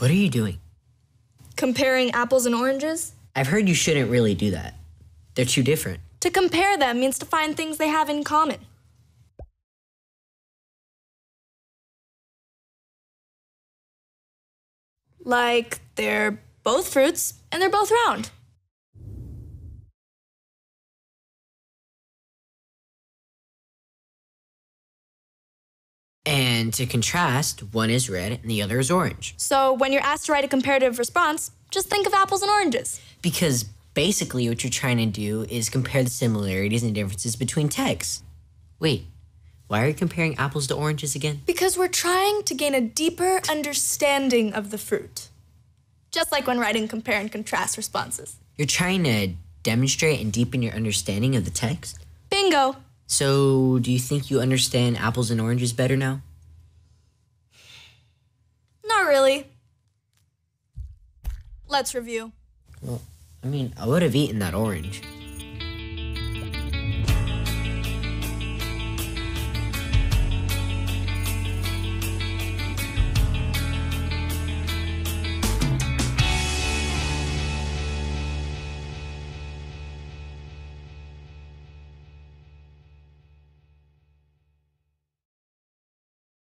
What are you doing? Comparing apples and oranges? I've heard you shouldn't really do that. They're too different. To compare them means to find things they have in common. Like they're both fruits and they're both round. And to contrast, one is red and the other is orange. So when you're asked to write a comparative response, just think of apples and oranges. Because basically, what you're trying to do is compare the similarities and differences between texts. Wait, why are you comparing apples to oranges again? Because we're trying to gain a deeper understanding of the fruit. Just like when writing compare and contrast responses. You're trying to demonstrate and deepen your understanding of the text? Bingo! So, do you think you understand apples and oranges better now? Not really. Let's review. Well, I mean, I would have eaten that orange.